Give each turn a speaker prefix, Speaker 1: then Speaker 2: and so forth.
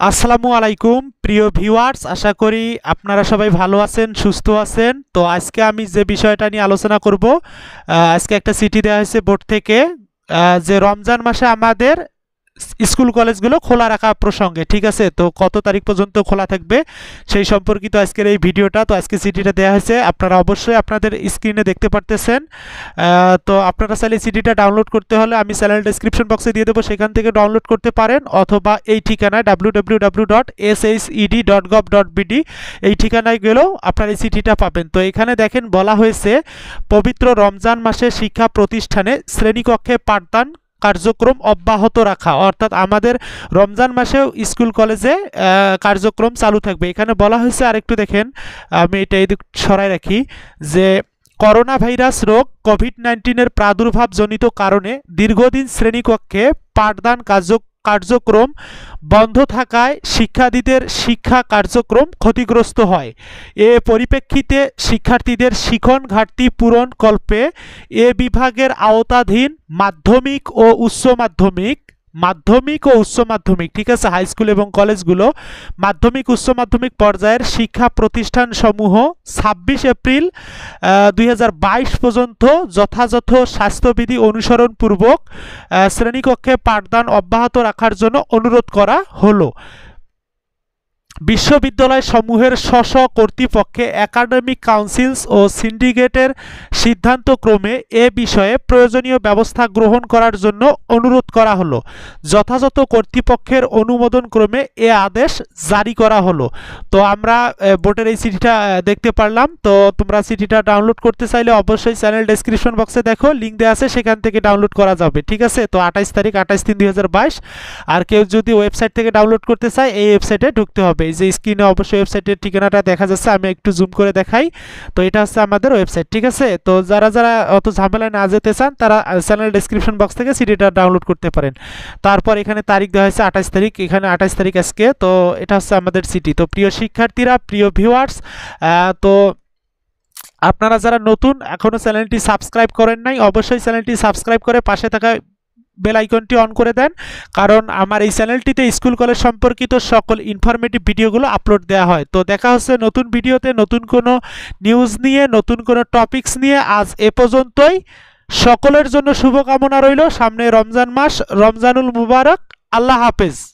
Speaker 1: আসসালামু আলাইকুম, প্রিয় ভিউয়ার্স, আশা করি আপনারা সবাই ভালো আছেন, সুস্থ আছেন। তো আজকে আমি যে বিষয়টা নিয়ে আলোচনা করব আজকে একটা সিটি দেওয়া হয়েছে বোর্ড থেকে যে রমজান মাসে আমাদের স্কুল কলেজগুলো খোলা রাখা প্রসঙ্গে, ঠিক আছে? তো কত তারিখ পর্যন্ত খোলা থাকবে সেই সম্পর্কিত আজকের এই ভিডিওটা, তো আজকে সিডিটা দেওয়া হয়েছে। আপনারা অবশ্যই আপনাদের স্ক্রিনে দেখতে পারতেছেন। তো আপনারা চাইলে সিডিটা ডাউনলোড করতে হলে আমি চ্যানেল ডিসক্রিপশন বক্সে দিয়ে দেবো, সেখান থেকে ডাউনলোড করতে পারেন, অথবা এই ঠিকানায় বিডি এই ঠিকানায় গেলেও আপনারা এই চিঠিটা পাবেন। তো এখানে দেখেন বলা হয়েছে, পবিত্র রমজান মাসে শিক্ষা প্রতিষ্ঠানে শ্রেণীকক্ষে পাঠদান কার্যক্রম অব্যাহত রাখা। অর্থাৎ আমাদের রমজান মাসেও স্কুল, কলেজে কার্যক্রম চালু থাকবে। এখানে বলা হয়েছে আরেকটু দেখেন, আমি এটা এদিক সরাই রাখি, যে করোনা ভাইরাস রোগ কোভিড নাইন্টিনের প্রাদুর্ভাবজনিত কারণে দীর্ঘদিন শ্রেণীকক্ষে পাঠদান কার্য কার্যক্রম বন্ধ থাকায় শিক্ষার্থীদের শিক্ষা কার্যক্রম ক্ষতিগ্রস্ত হয়। এ পরিপ্রেক্ষিতে শিক্ষার্থীদের শিখন ঘাটতি পূরণ কল্পে এ বিভাগের আওতাধীন মাধ্যমিক ও উচ্চ মাধ্যমিক মাধ্যমিক ও উচ্চ মাধ্যমিক, ঠিক আছে? হাই স্কুল এবং কলেজগুলো মাধ্যমিক, উচ্চ মাধ্যমিক পর্যায়ের শিক্ষা প্রতিষ্ঠান সমূহ ছাব্বিশ এপ্রিল দুই হাজার বাইশ পর্যন্ত যথাযথ স্বাস্থ্যবিধি অনুসরণপূর্বক শ্রেণীকক্ষে পাঠদান অব্যাহত রাখার জন্য অনুরোধ করা হলো। বিশ্ববিদ্যালয় সমূহের স্ব কর্তৃপক্ষে একাডেমিক কাউন্সিলস ও সিন্ডিকেটের সিদ্ধান্তক্রমে এ বিষয়ে প্রয়োজনীয় ব্যবস্থা গ্রহণ করার জন্য অনুরোধ করা হলো। যথাযথ কর্তৃপক্ষের অনুমোদন ক্রমে এ আদেশ জারি করা হলো। তো আমরা বোর্ডের এই চিঠিটা দেখতে পারলাম। তো তোমরা চিঠিটা ডাউনলোড করতে চাইলে অবশ্যই চ্যানেল ডেসক্রিপশন বক্সে দেখো লিঙ্ক দেওয়া আছে, সেখান থেকে ডাউনলোড করা যাবে, ঠিক আছে? তো আঠাইশ তারিখ, আঠাইশ তিন দুই আর কেউ যদি ওয়েবসাইট থেকে ডাউনলোড করতে চায়, এই ওয়েবসাইটে ঢুকতে হবে। এই যে স্ক্রিনে অবশ্যই ওয়েবসাইটের ঠিকানাটা দেখা যাচ্ছে, আমি একটু জুম করে দেখাই। তো এটা হচ্ছে আমাদের ওয়েবসাইট ঠিক আছে? তো যারা যারা অত ঝামেলায় না যেতে চান, তারা চ্যানেল ডেসক্রিপশন বক্স থেকে সিডিটা ডাউনলোড করতে পারেন। তারপর এখানে তারিখ দেওয়া হয়েছে আঠাশ তারিখ, এখানে আঠাশ তারিখ আজকে। তো এটা হচ্ছে আমাদের সিটি তো প্রিয় শিক্ষার্থীরা, প্রিয় ভিউয়ার্স তো আপনারা যারা নতুন এখনও চ্যানেলটি সাবস্ক্রাইব করেন নাই, অবশ্যই চ্যানেলটি সাবস্ক্রাইব করে পাশে থাকা বেল আইকনটি অন করে দেন। কারণ আমার এই চ্যানেলটিতে স্কুল, কলেজ সম্পর্কিত সকল ইনফরমেটিভ ভিডিওগুলো আপলোড দেওয়া হয়। তো দেখা হচ্ছে নতুন ভিডিওতে নতুন কোনো নিউজ নিয়ে, নতুন কোনো টপিকস নিয়ে। আজ এ পর্যন্তই। সকলের জন্য শুভকামনা রইল। সামনে রমজান মাস। রমজানুল মুবারক। আল্লাহ হাফেজ।